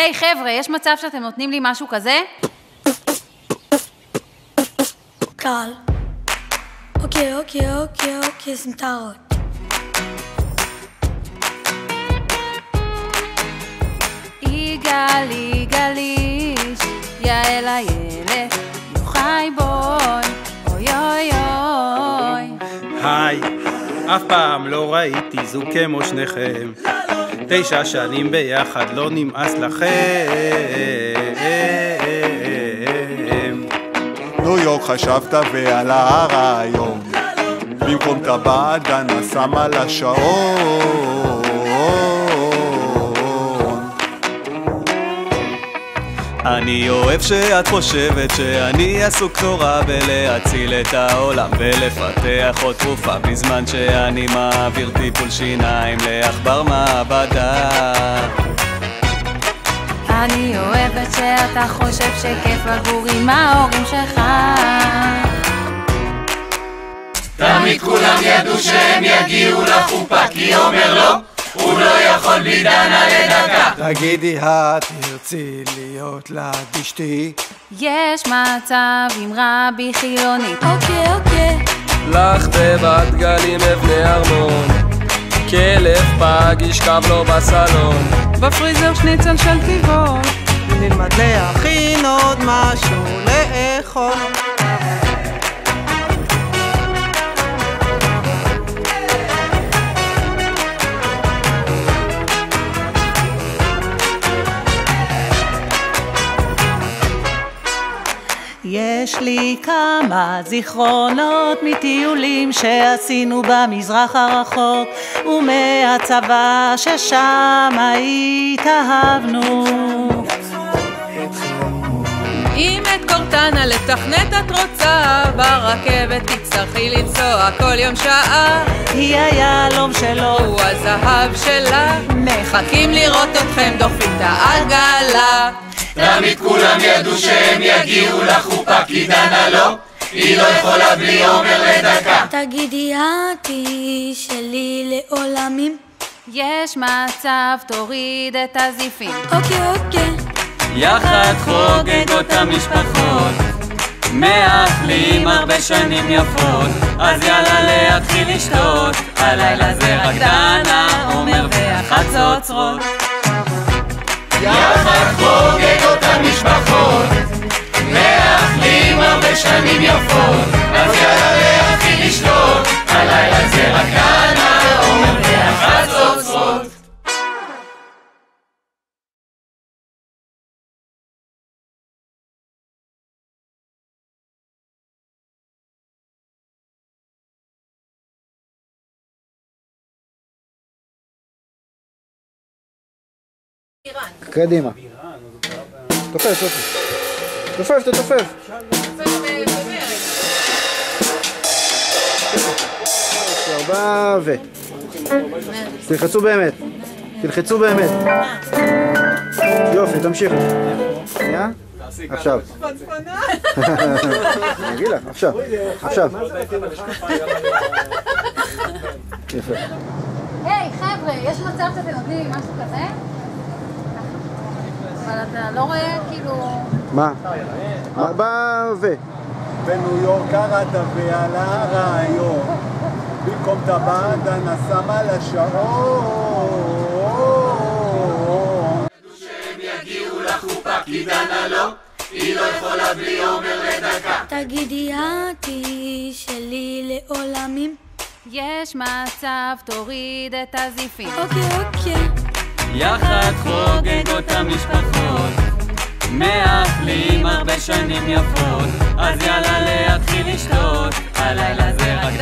היי חבר'ה, יש מצב שאתם נותנים לי משהו כזה? קל. אוקיי, אוקיי, אוקיי, אוקיי, סמטרות. יגאל, יגאל איש, יעל הילד, יוחאי בוי, אוי אוי אוי. היי, אף פעם לא ראיתי זוג כמו שניכם. תשע שנים ביחד לא נמאס לכם. ניו יורק חשבת ועלה הרעיון במקום טבעת דנה שמה לה שעון אני אוהב שאת חושבת שאני עסוק נורא בלהציל את העולם ולפתח עוד תרופה בזמן שאני מעביר טיפול שיניים לעכבר מעבדה אני אוהבת שאתה חושב שכיף לגור עם ההורים שלך. תמיד כולם ידעו שהם יגיעו לחופה כי עומר לא, הוא לא יכול בלי דנה לדקה תגידי, את תרצי להיות ליד אשתי? יש מצב עם רבי חילוני. אוקיי, אוקיי. לך בבת גלים אבני ארמון כלב פג ישכב לו בסלון בפריזר שניצל של טבעול נלמד להכין עוד משהו לאכול לי כמה זיכרונות מטיולים שעשינו במזרח הרחוק ומהצבא ששם התאהבנו. אם קורטנה לתכנת את רוצה ברכבת תצטרכי לנסוע כל יום שעה היא היהלום שלו הוא הזהב שלה מחכים לראות אתכם דוחפים את העגלה תמיד כולם ידעו שהם יגיעו לחופה כי דנה לא, היא לא יכולה בלי עומר לדקה תגידי, את היא שלי לעולמים. יש מצב, תוריד את הזיפים. אוקיי, אוקיי. יחד חוגגות המשפחות מאחלים הרבה שנים יפות. אז יאללה להתחיל לשתות. הלילה זה רק דנה, עומר והחצוצרות יחד חוגגות המשפחות מאחלים הרבה שנים יפות. אז יאללה קדימה. תופף, תופף. תופף, תתופף. ארבע ו... תלחצו באמת. תלחצו באמת. יופי, תמשיכו. שנייה. עכשיו. אני אגיד לך, עכשיו. עכשיו. יפה. היי חבר'ה, יש מצב שאתם נותנים לי משהו כזה? אבל אתה לא רואה כאילו... מה? ארבע ו... בניו יורק קראת ועלה הרעיון במקום טבעת דנה שמה לה שעון שהם יגיעו לחופה כי דנה לא, היא לא יכולה בלי עומר לדקה תגידי, את היא שלי לעולמים. יש מצב, תוריד את הזיפים. אוקיי, אוקיי. יחד חוגגות המשפחות מאחלים הרבה שנים יפות. אז יאללה להתחיל לשתות. הלילה זה רק